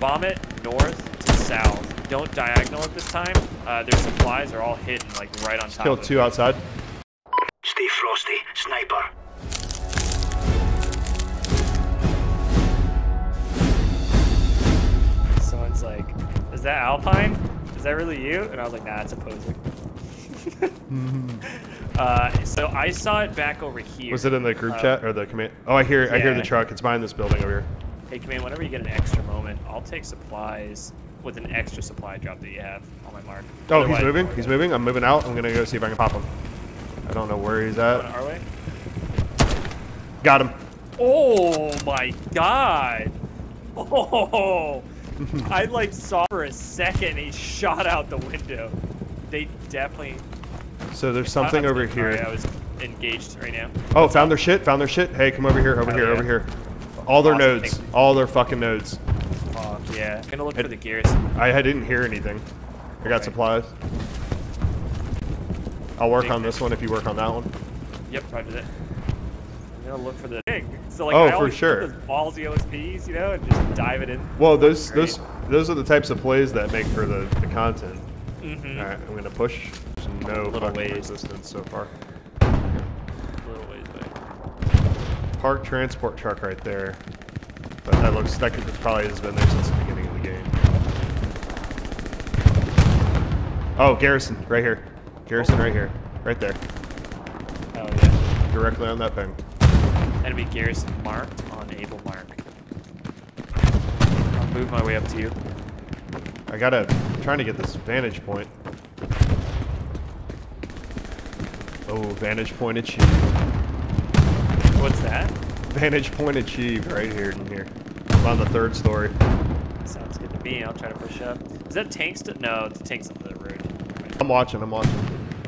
bomb it north to south. Don't diagonal at this time. Uh, their supplies are all hidden like right on top. Killed two outside. Stay frosty, sniper. Someone's like, "Is that Alpine? Is that really you?" And I was like, "Nah, it's a poser." uh, so I saw it back over here. Was it in the group Uh, chat or the command? Oh, I hear I hear the truck. It's behind this building over here. Hey, command. Whenever you get an extra moment, I'll take supplies with an extra supply drop that you have on my mark. Oh, he's moving. He's moving. I'm moving out. I'm gonna go see if I can pop him. I don't know where he's at. our way. Got him. Oh my god! Oh, I like saw for a second. He shot out the window. They definitely. So there's something over sorry, I was engaged right now. Oh, found their shit. Found their shit. Hey, come over here. Over here. yeah. Over here. All their nodes. All their fucking nodes. Fuck yeah! I'm gonna look It- for the garrison. I, I didn't hear anything. I got Okay. supplies. I'll work Big on this one if you work on that one. Yep, roger that. I'm gonna look for the thing. So like, Oh, I for sure. those ballsy OSPs, you know, and just dive it in. Well, those those those are the types of plays that make for the, the content. Mm-hmm. All right, I'm gonna push. There's no fucking ways. resistance so far. Little ways away. Park transport truck right there. But that looks that could probably has been there since the beginning of the game. Oh, Garrison, right here. Garrison, right here, right there, Oh yeah. directly on that ping. Enemy garrison marked on able mark. I'll move my way up to you. I gotta I'm trying to get this vantage point. Oh, vantage point achieved. What's that? Vantage point achieved right here in here. I'm on the third story. Sounds good to me. I'll try to push up. Is that tanks? To, no, the tanks on the road. I'm watching, I'm watching.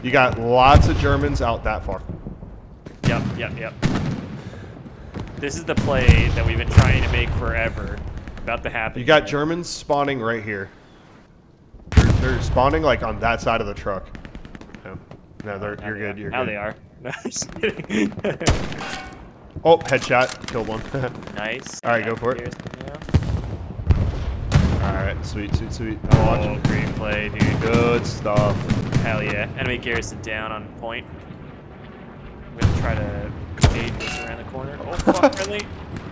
You got lots of Germans out that far. Yep, yep, yep. This is the play that we've been trying to make forever. About to happen. You got. Germans spawning right here. They're, they're spawning like on that side of the truck. No, no, they're, Now you're good. You're now good. they are. No, I'm just kidding. Oh, headshot, killed one. nice. All right, go for it. All right, sweet, sweet, sweet. I'm Oh, watching. great play, dude. Good stuff. Hell yeah. Enemy garrison down on point. I'm gonna try to gauge this around the corner. Oh, fuck, friendly.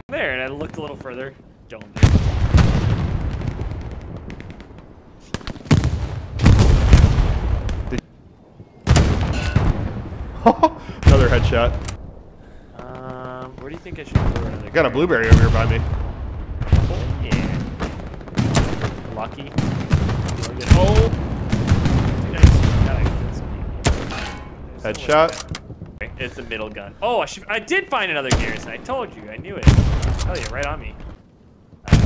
There, and I looked a little further. Don't do. Another headshot. Um, where do you think I should throw another? I got a blueberry over here by me. Oh, yeah. Lucky. Oh! Headshot. It's the middle gun. Oh, I, should, I did find another garrison. I told you. I knew it. Hell yeah, right on me. Uh,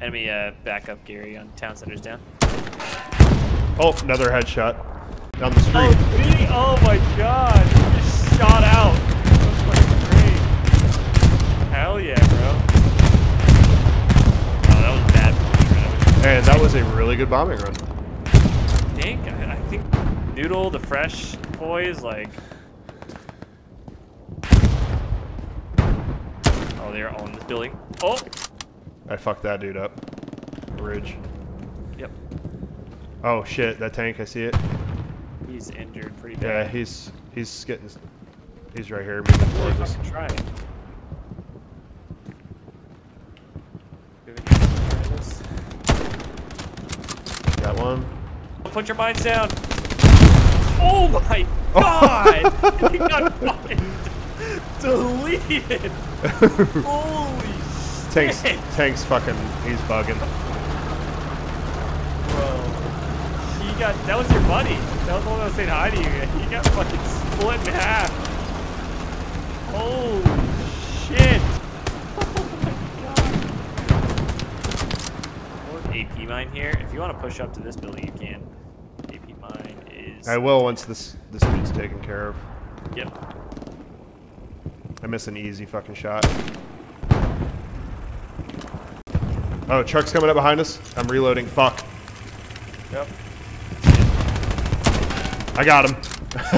enemy uh, backup Gary on town center's down. Oh, another headshot. Down the street. Oh, me? Oh my god. You just shot out. That's fucking great. Hell yeah, bro. Oh, that was bad. for And that was a really good bombing run. I think, I, think Noodle, the fresh boys, like. Oh, they're all in this building. Oh! I fucked that dude up. Ridge. Yep. Oh shit, that tank, I see it. He's injured pretty bad. Yeah, he's he's getting he's right here moving towards us. try towards us. Got one. Put your mines down. Oh my oh. god! he got fucking deleted. Holy Tank's shit, tank's fucking he's bugging. bro. He got that was your buddy. That was the one that was saying hi to you. He got fucking split in half. Holy shit! Oh my god. AP mine here. If you want to push up to this building, you can. AP mine is. I will once this this dude's taken care of. Yep. I miss an easy fucking shot. Oh, truck's coming up behind us. I'm reloading. Fuck. Yep. I got him.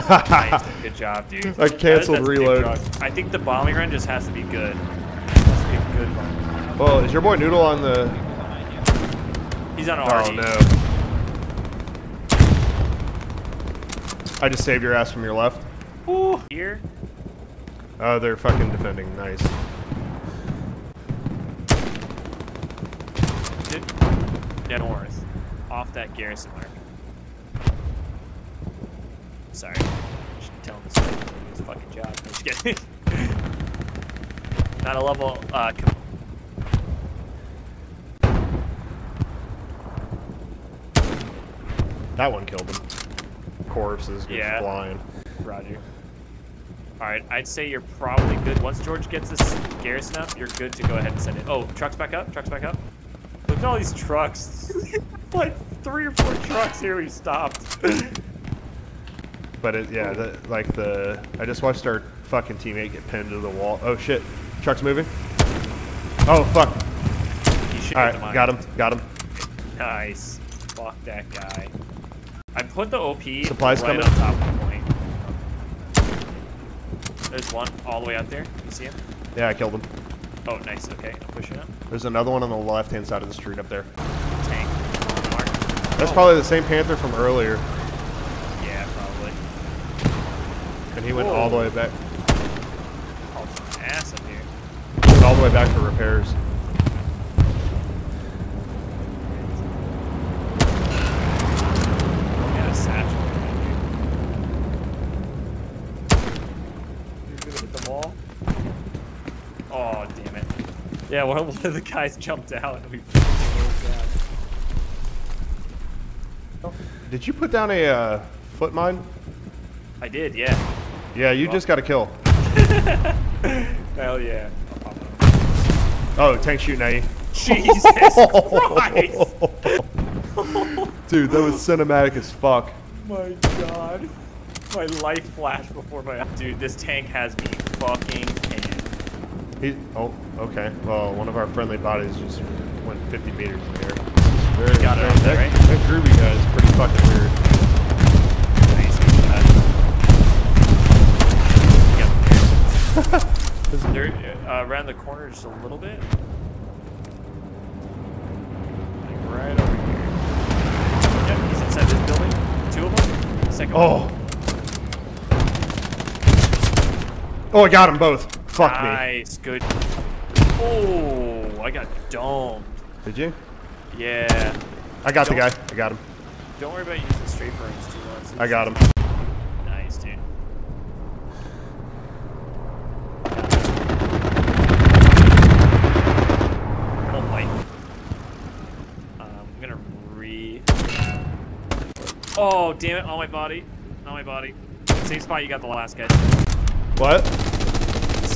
Nice. Good job, dude. I canceled reload. I think the bombing run just has to be good. It has to be good. Well, is your boy Noodle on the? He's on Oh already. no. I just saved your ass from your left. Ooh. Here. Oh, they're fucking defending. Nice. Dead north. Off that garrison mark. Sorry. I should tell him this his fucking job. I'm just kidding. Not a level, uh, That one killed him. Corpses just Yeah. flying. Roger. Alright, I'd say you're probably good. Once George gets this garrison up, you're good to go ahead and send it. Oh, trucks back up, trucks back up. Look at all these trucks. like three or four trucks here we stopped. But it, yeah, the, like the, I just watched our fucking teammate get pinned to the wall. Oh shit, truck's moving. Oh fuck. All right, got him, got him. Nice. Fuck that guy. Put the OP Supplies right coming? on top of the point. There's one all the way out there. You see him? Yeah, I killed him. Oh, nice. Okay, I'm pushing up. There's another one on the left-hand side of the street up there. Tank. Mark. That's Oh, probably the same Panther from earlier, Yeah, probably. and he went all the way back, Oh, ass up here. went all the way back for repairs. Got a satchel. You're gonna hit the wall. Oh, damn it. Yeah, one one of the guys jumped out and we. Did you put down a uh, foot mine? I did, yeah. Yeah, you Well- just got a kill. Hell yeah. I'll pop it on. Oh, tank shooting at you. Jesus Christ! Dude, that was cinematic as fuck. My god. My life flashed before my Dude, this tank has me fucking. He, oh, okay. Well, one of our friendly bodies just went 50 meters in the air. Very, Got it up there, right? that groovy guy is pretty fucking weird. Nice good shot. Yep. They're uh, around the corner just a little bit. Like right over here. Yep, he's inside this building. Two of them. Second Oh. one. Oh, I got them both. Fuck me. nice, good. Oh, I got domed. Did you? Yeah. I got the Don't- guy. I got him. Don't worry about using straight frames too much. I got him. Nice, dude. Oh my. Um, I'm gonna re. Oh damn it! On my body. On my body. Same spot you got the last guy. What?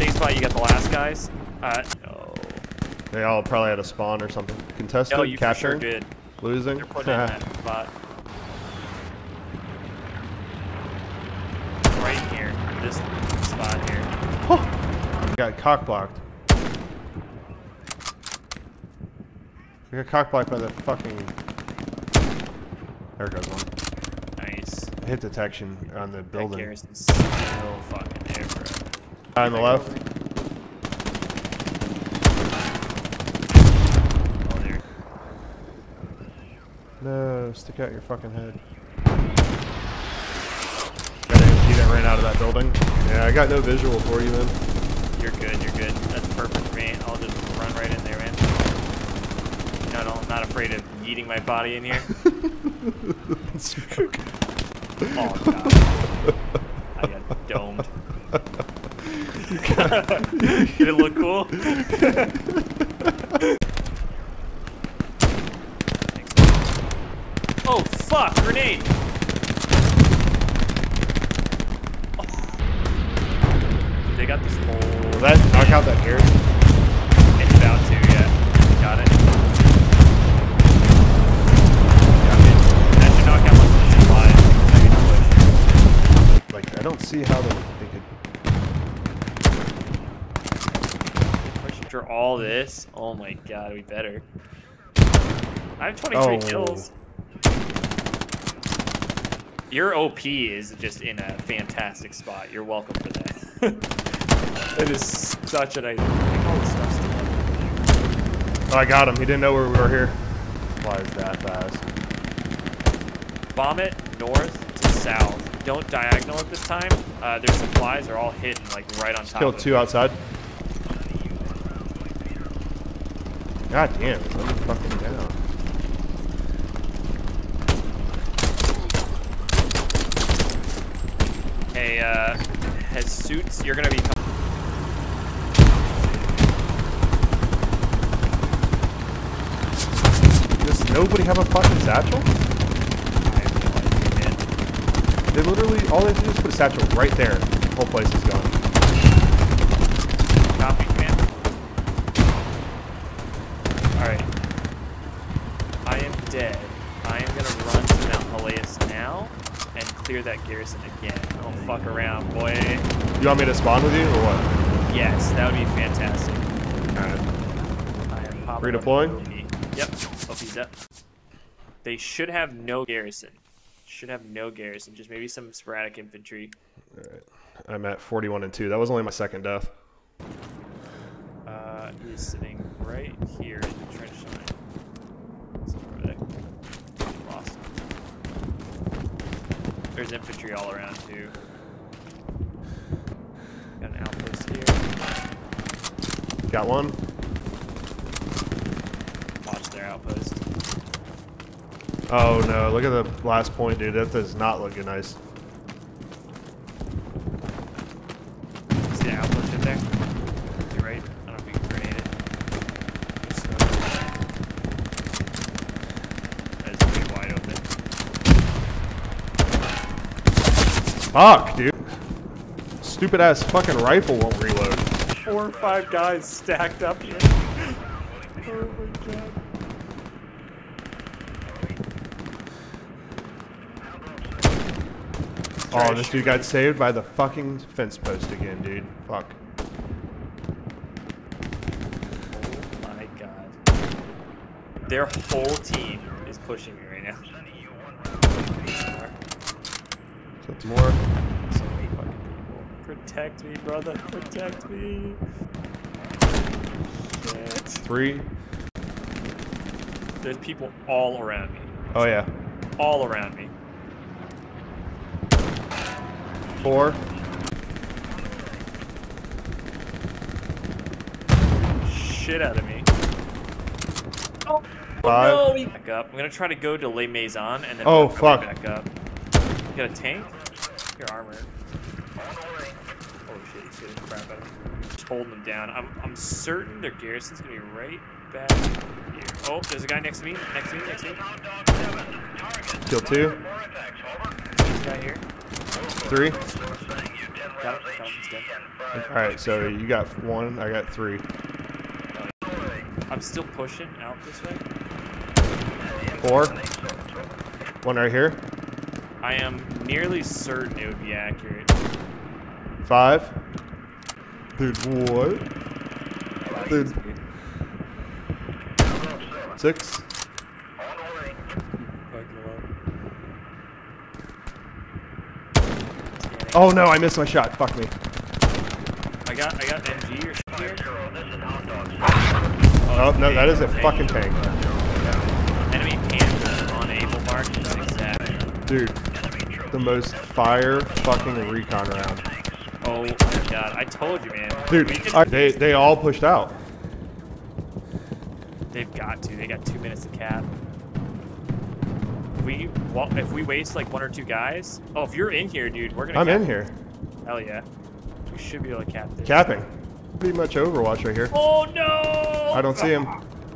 Same spot you got the last guys. Uh, no. They all probably had a spawn or something. Contested, No, you for sure did. losing. They're putting in that spot. Right here. This spot here. Oh. got cock blocked. We got cock blocked by the fucking. There goes one. Nice. Hit detection on the building. That garrison's so fucking there, bro. Guy on the left. Oh. No, stick out your fucking head. Got an MG that ran out of that building. Yeah, I got no visual for you, man. You're good, you're good. That's perfect for me. I'll just run right in there, man. No, no, I'm not afraid of yeeting my body in here. Oh, God. I got domed. Did it look cool? oh, fuck! Grenade! Oh. They got this whole... Will that knock out that garrison? It's about to, yeah. Got it. Got it. That should knock out most of the supplies. Like, I don't see how they, they could. Push for all this. Oh my god, we better. I have 23 Oh. kills. Your OP is just in a fantastic spot. You're welcome for that. it is such an idea. All this stuff's still up there. Oh, I got him. He didn't know where we were here. Why is that fast? Bomb it north to south. Don't diagonal at this time. Uh, their supplies are all hidden like right on top. Killed of two outside. God damn, let me fucking down. Hey, uh, has suits? You're gonna be. Does nobody have a fucking satchel? I have no idea, man. They literally, all they have to do is put a satchel right there. The whole place is gone. Copy, command. Alright. I am dead. I am gonna run to Mont Halais now and clear that garrison again. Don't fuck around, boy. You want me to spawn with you or what? Yes, that would be fantastic. Alright. I am popping up Redeploying? Yep, OP's up. They should have no garrison. Should have no garrison, just maybe some sporadic infantry. Alright. I'm at 41 and 2. That was only my second death. Uh, he is sitting right here in the trench line. So over there. Lost him. There's infantry all around too. Got an outpost here. Got one. Watch their outpost. Oh no, look at the last point, dude. That does not look nice. See the outpost in there? You're right. I don't know if we can grenade it. Just, uh, That is pretty wide open. Fuck, dude. Stupid ass fucking rifle won't reload. Four or five guys stacked up here. oh my god. Oh, this dude got saved by the fucking fence post again, dude. Fuck. Oh my god. Their whole team is pushing me right now. Killed some more. So many fucking people. Protect me, brother. Protect me. Shit. Three. There's people all around me. Oh yeah. All around me. Four. Shit out of me. Oh, oh Five. oh no! he- Back up. I'm gonna try to go to Les Maisons and then Oh, work our way fuck. back up. You got a tank? Your armor. Oh shit, he's getting crap out of. Just holding them down. I'm, I'm certain their garrison's gonna be right back here. Oh, there's a guy next to me. Next to me. Next to me. Kill two. This guy here. Three. Got him. Got him. Alright, so you got one, I got three. I'm still pushing out this way. Four. One right here. I am nearly certain it would be accurate. Five. Dude, what? Dude. Six. Oh no, I missed my shot. Fuck me. I got I got MG or shit here. Oh, no, that is a fucking tank. Enemy Panther on Able Mark. Dude, the most fire fucking recon round. Oh my god, I told you, man. Dude, I- they, they all pushed out. they've got to. They got two minutes to cap. We if we waste like one or two guys. Oh, if you're in here, dude, we're gonna. I'm in here. Hell yeah. We should be able to cap this. Capping. Pretty much Overwatch right here. Oh no! I don't see him.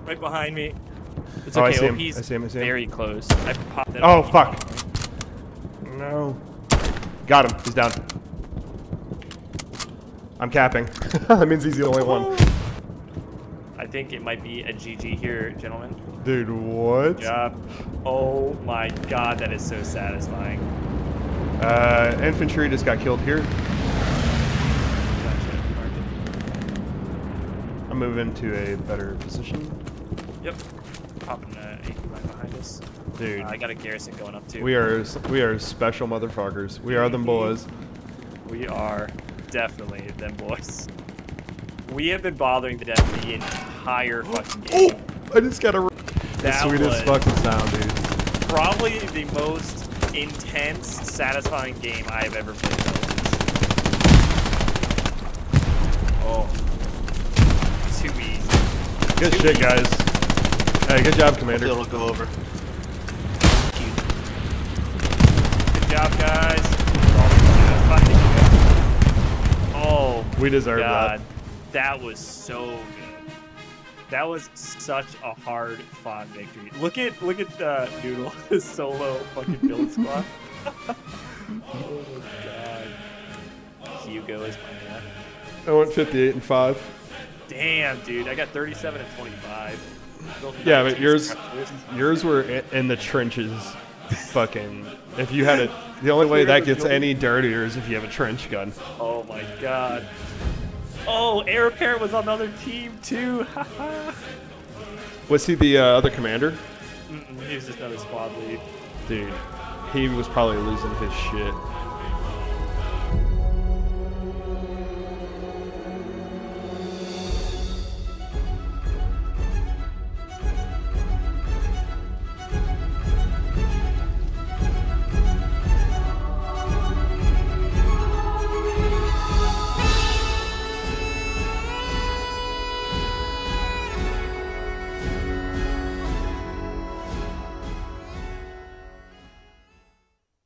Right behind me. It's Oh, I see him. OP's I see him, I see him. very close. I popped that. Oh, fuck. No. Got him. He's down. I'm capping. that means he's the only one. I think it might be a GG here, gentlemen. Dude, what? Good. Oh my god, that is so satisfying. Uh, infantry just got killed here. Gotcha. I'm moving to a better position. Yep. Popping AP right behind us. Dude, Uh, I got a garrison going up too. we are we are special motherfuckers. We are them boys. We are definitely them boys. We have been bothering the death the entire fucking game. Oh, I just got a the sweetest fucking sound, dude. Probably the most intense, satisfying game I've ever played. Oh, too easy. Good Too shit, easy. guys. Hey, good job, Commander. It'll go over. Good job, guys. Oh, We deserve God, that. that was so good. That was such a hard fought victory. Look at look at uh, Noodle, his solo fucking build squad. oh my god. Hugo is my man. I went 58 and 5. Damn, dude, I got 37 and 25. Yeah, but yours yours were in the trenches. Fucking. If you had it, the only way that gets any dirtier is if you have a trench gun. Oh my god. Oh, Air Parent was on the other team too. Was he the uh, other commander? Mm-mm, he was just another squad lead. Dude, he was probably losing his shit.